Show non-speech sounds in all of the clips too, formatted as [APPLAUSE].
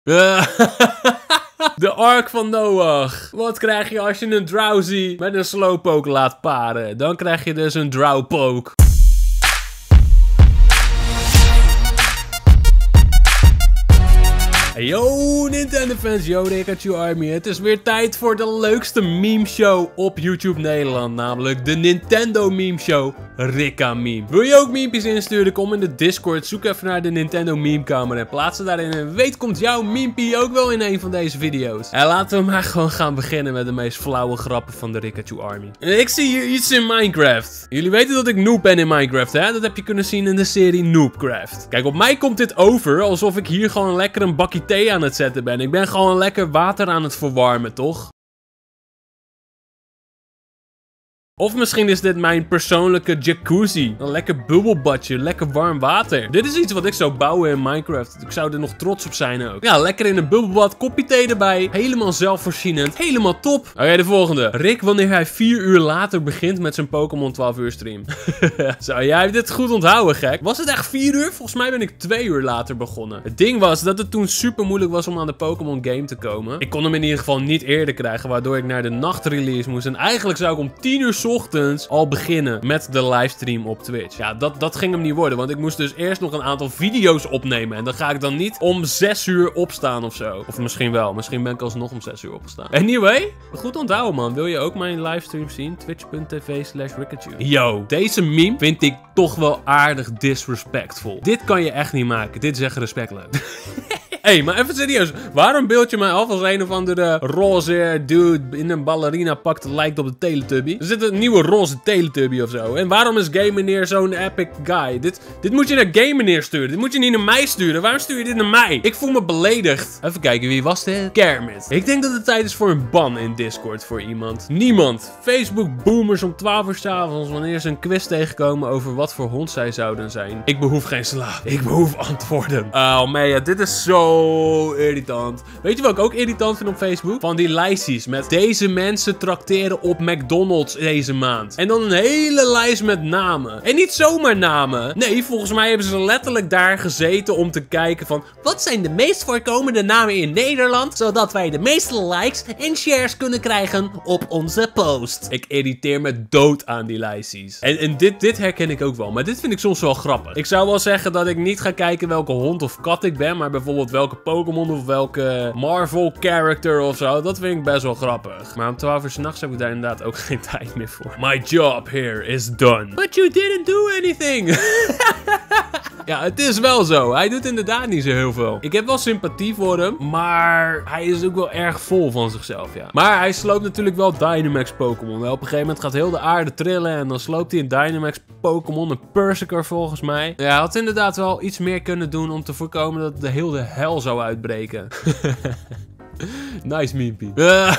[LAUGHS] De Ark van Noach. Wat krijg je als je een drowsy met een slowpoke laat paren? Dan krijg je dus een drowpoke. Yo Nintendo fans, yo Rikachu Army. Het is weer tijd voor de leukste meme show op YouTube Nederland. Namelijk de Nintendo meme show Rika Meme. Wil je ook memepjes insturen? Kom in de Discord, zoek even naar de Nintendo meme kamer en plaats ze daarin. En weet komt jouw memepie ook wel in een van deze video's. En laten we maar gewoon gaan beginnen met de meest flauwe grappen van de Rikachu Army. Ik zie hier iets in Minecraft. Jullie weten dat ik noob ben in Minecraft hè? Dat heb je kunnen zien in de serie Noobcraft. Kijk, op mij komt dit over alsof ik hier gewoon lekker een bakje thee aan het zetten ben. Ik ben gewoon lekker water aan het verwarmen, toch? Of misschien is dit mijn persoonlijke jacuzzi. Een lekker bubbelbadje, lekker warm water. Dit is iets wat ik zou bouwen in Minecraft. Ik zou er nog trots op zijn ook. Ja, lekker in een bubbelbad, kopje thee erbij. Helemaal zelfvoorzienend. Helemaal top. Oké, de volgende. Rick, wanneer hij vier uur later begint met zijn Pokémon 12 uur stream. [LAUGHS] Zo, jij dit goed onthouden, gek. Was het echt vier uur? Volgens mij ben ik twee uur later begonnen. Het ding was dat het toen super moeilijk was om aan de Pokémon game te komen. Ik kon hem in ieder geval niet eerder krijgen, waardoor ik naar de nachtrelease moest. En eigenlijk zou ik om 10 uur al beginnen met de livestream op Twitch. Ja, dat, dat ging hem niet worden, want ik moest dus eerst nog een aantal video's opnemen. En dan ga ik dan niet om 6 uur opstaan of zo. Of misschien wel, misschien ben ik alsnog om 6 uur opgestaan. Anyway, goed onthouden man. Wil je ook mijn livestream zien? Twitch.tv slash Yo, deze meme vind ik toch wel aardig disrespectful. Dit kan je echt niet maken. Dit is echt respectloos. [LAUGHS] Hey, maar even serieus. Waarom beeld je mij af als een of andere roze dude in een ballerina pak dat lijkt op de Teletubby? Er zit een nieuwe roze Teletubby of zo. En waarom is Game Meneer zo'n epic guy? Dit, dit moet je naar Game Meneer sturen. Dit moet je niet naar mij sturen. Waarom stuur je dit naar mij? Ik voel me beledigd. Even kijken, wie was dit? Kermit. Ik denk dat het tijd is voor een ban in Discord voor iemand. Niemand. Facebook boomers om 12 uur s'avonds wanneer ze een quiz tegenkomen over wat voor hond zij zouden zijn. Ik behoef geen slaaf. Ik behoef antwoorden. Oh man, dit is zo irritant. Weet je wat ik ook irritant vind op Facebook? Van die lijstjes met deze mensen trakteren op McDonald's deze maand. En dan een hele lijst met namen. En niet zomaar namen. Nee, volgens mij hebben ze letterlijk daar gezeten om te kijken van... Wat zijn de meest voorkomende namen in Nederland? Zodat wij de meeste likes en shares kunnen krijgen op onze post. Ik irriteer me dood aan die lijstjes. En, en dit, dit herken ik ook wel. Maar dit vind ik soms wel grappig. Ik zou wel zeggen dat ik niet ga kijken welke hond of kat ik ben. Maar bijvoorbeeld welke Pokémon of welke Marvel character of zo. Dat vind ik best wel grappig. Maar om 12 uur s'nachts heb ik daar inderdaad ook [LAUGHS] geen tijd meer voor. My job here is done. But you didn't do anything. [LAUGHS] Ja, het is wel zo. Hij doet inderdaad niet zo heel veel. Ik heb wel sympathie voor hem, maar hij is ook wel erg vol van zichzelf, ja. Maar hij sloopt natuurlijk wel Dynamax Pokémon. Op een gegeven moment gaat heel de aarde trillen en dan sloopt hij een Dynamax Pokémon, een Persiker volgens mij. Ja, hij had inderdaad wel iets meer kunnen doen om te voorkomen dat de hele hel zou uitbreken. [LAUGHS] nice meme. [LAUGHS]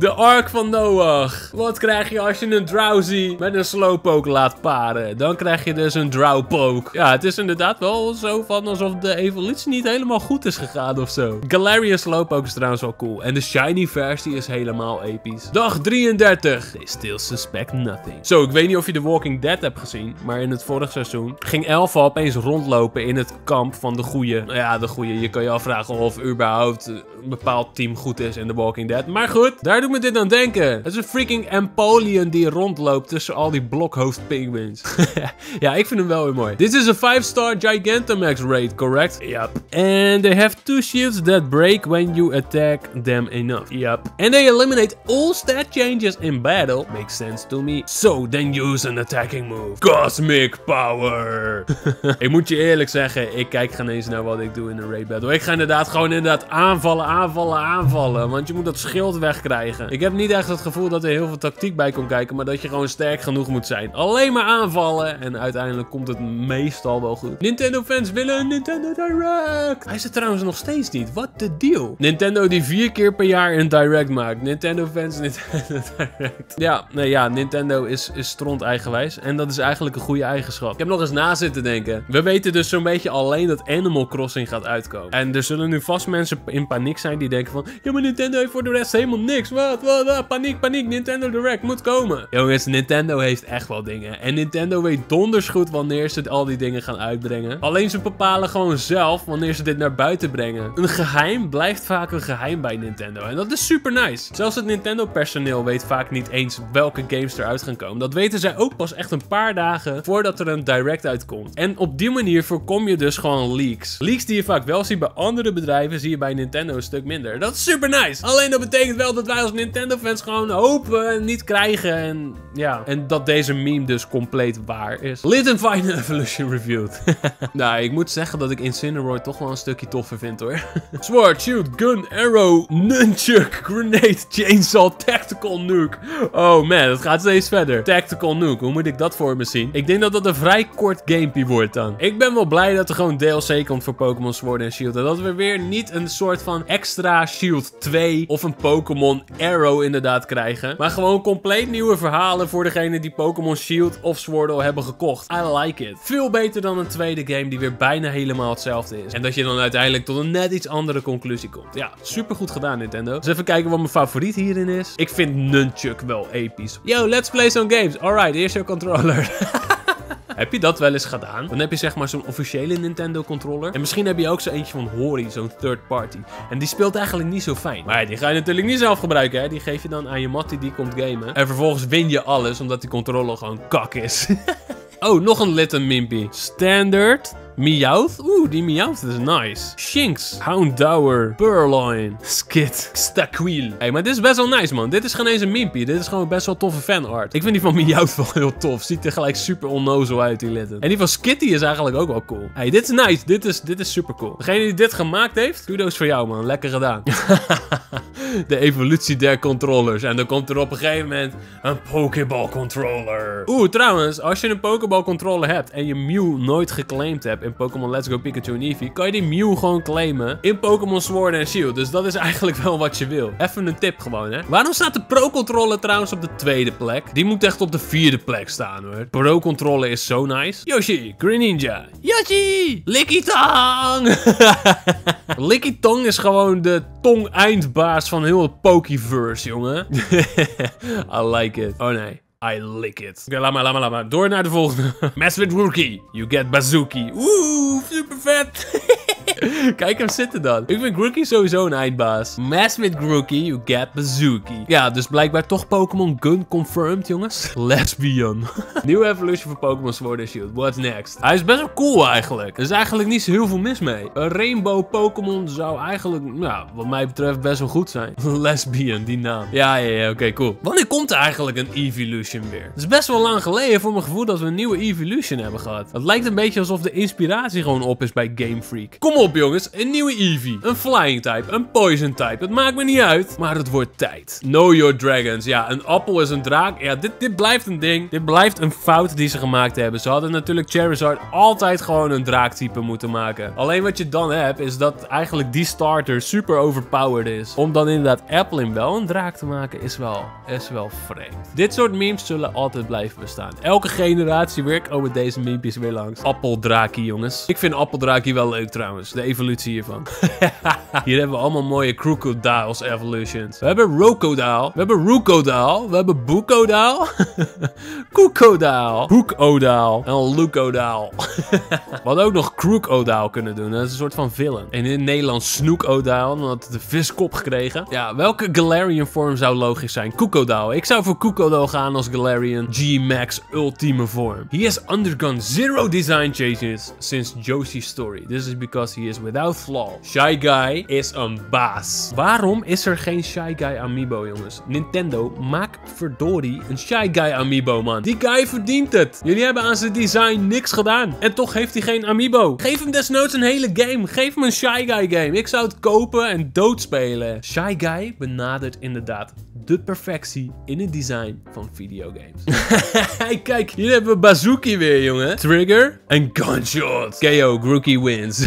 De Ark van Noach. Wat krijg je als je een drowsy met een slowpoke laat paren? Dan krijg je dus een drowpoke. Ja, het is inderdaad wel zo van alsof de evolutie niet helemaal goed is gegaan of zo. Galarian slowpoke is trouwens wel cool. En de shiny versie is helemaal episch. Dag 33. They still suspect nothing. Zo, ik weet niet of je The Walking Dead hebt gezien. Maar in het vorige seizoen ging Elfa opeens rondlopen in het kamp van de goeie. Nou ja, de goeie. Je kan je afvragen of überhaupt een bepaald team goed is in The Walking Dead. Maar goed, daar doet me dit aan denken. Het is een freaking Empoleon die rondloopt tussen al die blokhoofd penguins. [LAUGHS] ja, ik vind hem wel weer mooi. Dit is een 5-star Gigantamax raid, correct? Yep. And they have two shields that break when you attack them enough. Yep. And they eliminate all stat changes in battle. Makes sense to me. So then use an attacking move. Cosmic power. [LAUGHS] ik moet je eerlijk zeggen, ik kijk geen eens naar wat ik doe in een raid battle. Ik ga inderdaad gewoon inderdaad aanvallen, aanvallen, aanvallen. Want je moet dat schild wegkrijgen. Ik heb niet echt het gevoel dat er heel veel tactiek bij komt kijken, maar dat je gewoon sterk genoeg moet zijn. Alleen maar aanvallen en uiteindelijk komt het meestal wel goed. Nintendo fans willen Nintendo Direct. Hij is trouwens nog steeds niet. What the deal? Nintendo die vier keer per jaar een Direct maakt. Nintendo fans, [LAUGHS] Nintendo Direct. Ja, nee, ja, Nintendo is, is stront eigenwijs en dat is eigenlijk een goede eigenschap. Ik heb nog eens na zitten denken. We weten dus zo'n beetje alleen dat Animal Crossing gaat uitkomen. En er zullen nu vast mensen in paniek zijn die denken van, ja maar Nintendo heeft voor de rest helemaal niks. Wat? Dat? Wat dat? Paniek, paniek. Nintendo Direct moet komen. Jongens, Nintendo heeft echt wel dingen. En Nintendo weet donders goed wanneer ze al die dingen gaan uitbrengen. Alleen ze bepalen gewoon zelf wanneer ze dit naar buiten brengen. Een geheim blijft vaak een geheim bij Nintendo. En dat is super nice. Zelfs het Nintendo personeel weet vaak niet eens welke games eruit gaan komen. Dat weten zij ook pas echt een paar dagen voordat er een direct uitkomt. En op die manier voorkom je dus gewoon leaks. Leaks die je vaak wel ziet bij andere bedrijven, zie je bij Nintendo een stuk minder. Dat is super nice. Alleen dat betekent wel dat wij als Nintendo fans gewoon hopen en niet krijgen. En ja, en dat deze meme dus compleet waar is. Little Final Evolution reviewed. [LAUGHS] nou, ik moet zeggen dat ik Incineroar toch wel een stukje toffer vind hoor. [LAUGHS] Sword, Shield, Gun, Arrow, Nunchuk, Grenade, Chainsaw, Tactical Nuke. Oh man, het gaat steeds verder. Tactical Nuke, hoe moet ik dat voor me zien? Ik denk dat dat een vrij kort gamepje wordt dan. Ik ben wel blij dat er gewoon DLC komt voor Pokémon Sword en Shield. En dat we weer niet een soort van extra Shield 2 of een Pokémon Arrow inderdaad krijgen. Maar gewoon compleet nieuwe verhalen voor degene die Pokémon Shield of Sword al hebben gekocht. I like it. Veel beter dan een tweede game die weer bijna helemaal hetzelfde is. En dat je dan uiteindelijk tot een net iets andere conclusie komt. Ja, super goed gedaan Nintendo. Dus even kijken wat mijn favoriet hierin is. Ik vind Nunchuk wel episch. Yo, let's play some games. Alright, here's your controller. [LAUGHS] Heb je dat wel eens gedaan? Dan heb je zeg maar zo'n officiële Nintendo controller. En misschien heb je ook zo eentje van Hori, zo'n third party. En die speelt eigenlijk niet zo fijn. Maar die ga je natuurlijk niet zelf gebruiken, hè. Die geef je dan aan je mattie die komt gamen. En vervolgens win je alles, omdat die controller gewoon kak is. [LAUGHS] oh, nog een Little Mimpy. Standard Meowth? Oeh, die Meowth is nice. Shinx, Houndour, Purloin, Skit, Staquil. Hey, maar dit is best wel nice, man. Dit is geen eens een mimpie. Dit is gewoon best wel toffe fanart. Ik vind die van Meowth wel heel tof. Ziet er gelijk super onnozel uit, die litten. En die van Skitty is eigenlijk ook wel cool. Hey, dit is nice. Dit is, dit is super cool. Degene die dit gemaakt heeft, kudos voor jou, man. Lekker gedaan. [LAUGHS] de evolutie der controllers. En dan komt er op een gegeven moment een Pokéball controller. Oeh, trouwens, als je een Pokéball controller hebt en je Mew nooit geclaimd hebt in Pokémon Let's Go Pikachu en Eevee, kan je die Mew gewoon claimen in Pokémon Sword and Shield. Dus dat is eigenlijk wel wat je wil. Even een tip gewoon, hè. Waarom staat de Pro Controller trouwens op de tweede plek? Die moet echt op de vierde plek staan, hoor. Pro Controller is zo nice. Yoshi, Greninja, Yoshi. Licky Tong [LAUGHS] is gewoon de tong-eindbaas van heel het Pokéverse, jongen. [LAUGHS] I like it. Oh nee. I lick it. Oké, laat maar, laat maar, laat maar. Door naar de volgende. [LAUGHS] Mess with Rookie. You get Bazooki. Oeh, super vet. [LAUGHS] [LAUGHS] Kijk hem zitten dan. Ik vind Grookey sowieso een eindbaas. Mess with Grookey, you get Bazooki. Ja, dus blijkbaar toch Pokémon Gun confirmed, jongens. [LAUGHS] Lesbian. [LAUGHS] Nieuwe evolution voor Pokémon Sword and Shield. What's next? Hij is best wel cool eigenlijk. Er is eigenlijk niet zo heel veel mis mee. Een Rainbow Pokémon zou eigenlijk, nou, wat mij betreft best wel goed zijn. Lesbian, die naam. Ja, ja, ja, oké, cool. Wanneer komt er eigenlijk een Evolution weer? Het is best wel lang geleden voor mijn gevoel dat we een nieuwe Evolution hebben gehad. Het lijkt een beetje alsof de inspiratie gewoon op is bij Game Freak. Kom op jongens, een nieuwe Eevee, een Flying type, een Poison type. Het maakt me niet uit, maar het wordt tijd. Know your dragons. Ja, een appel is een draak. Ja, dit, dit blijft een ding. Dit blijft een fout die ze gemaakt hebben. Ze hadden natuurlijk Charizard altijd gewoon een draaktype moeten maken. Alleen wat je dan hebt, is dat eigenlijk die starter super overpowered is. Om dan inderdaad Applin wel een draak te maken, is wel, is wel vreemd. Dit soort memes zullen altijd blijven bestaan. Elke generatie weer komen deze memes weer langs. Appeldraakie, jongens. Ik vind appeldraakie wel leuk trouwens de evolutie hiervan. [LAUGHS] Hier hebben we allemaal mooie Crocodiles evolutions. We hebben Rocodile. We hebben Rukodile. We hebben Bukodile. [LAUGHS] Koekodile. Hoekodile. En Lukodile. [LAUGHS] we hadden ook nog Crocodile kunnen doen. Dat is een soort van villain. En in het Nederlands Snoekodile. Dan had het de viskop gekregen. Ja, welke Galarian vorm zou logisch zijn? Koekodile. Ik zou voor Koekodile gaan als Galarian G-Max ultieme vorm. He has undergone zero design changes since Yoshi's story. This is because he is without flaw. Shy Guy is een baas. Waarom is er geen Shy Guy Amiibo, jongens? Nintendo, maak verdorie een Shy Guy Amiibo, man. Die guy verdient het. Jullie hebben aan zijn design niks gedaan. En toch heeft hij geen Amiibo. Geef hem desnoods een hele game. Geef hem een Shy Guy game. Ik zou het kopen en doodspelen. Shy Guy benadert inderdaad de perfectie in het design van videogames. [LAUGHS] Kijk, hier hebben we Bazooki weer, jongen. Trigger en Gunshot. KO, Grookey wins. [LAUGHS]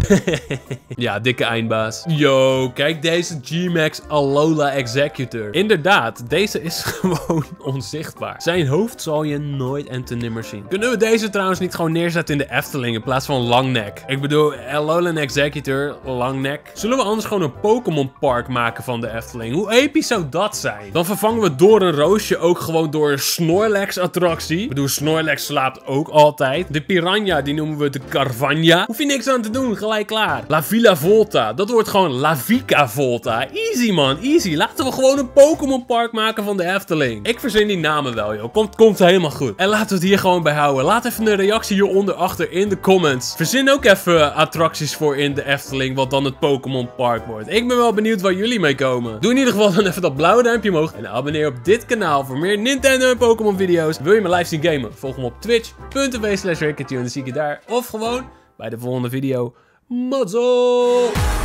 ja, dikke eindbaas. Yo, kijk deze G-Max Alola Executor. Inderdaad, deze is [LAUGHS] gewoon onzichtbaar. Zijn hoofd zal je nooit en te nimmer zien. Kunnen we deze trouwens niet gewoon neerzetten in de Efteling in plaats van Langnek? Ik bedoel, Alola Executor, Langnek. Zullen we anders gewoon een Pokémon Park maken van de Efteling? Hoe episch zou dat zijn? Dan vervangen we door een roosje ook gewoon door een Snorlax attractie. Ik bedoel, Snorlax slaapt ook altijd. De Piranha, die noemen we de Carvania. Hoef je niks aan te doen, gelijk klaar. La Villa Volta, dat wordt gewoon La Vica Volta. Easy man, easy. Laten we gewoon een Pokémon Park maken van de Efteling. Ik verzin die namen wel, joh. Komt, komt helemaal goed. En laten we het hier gewoon bij houden. Laat even een reactie hieronder achter in de comments. Verzin ook even attracties voor in de Efteling, wat dan het Pokémon Park wordt. Ik ben wel benieuwd waar jullie mee komen. Doe in ieder geval dan even dat blauwe duimpje omhoog. En abonneer op dit kanaal voor meer Nintendo en Pokémon video's. Wil je me live zien gamen? Volg me op twitch.tv slash dan zie ik je daar. Of gewoon bij de volgende video. Muzzle!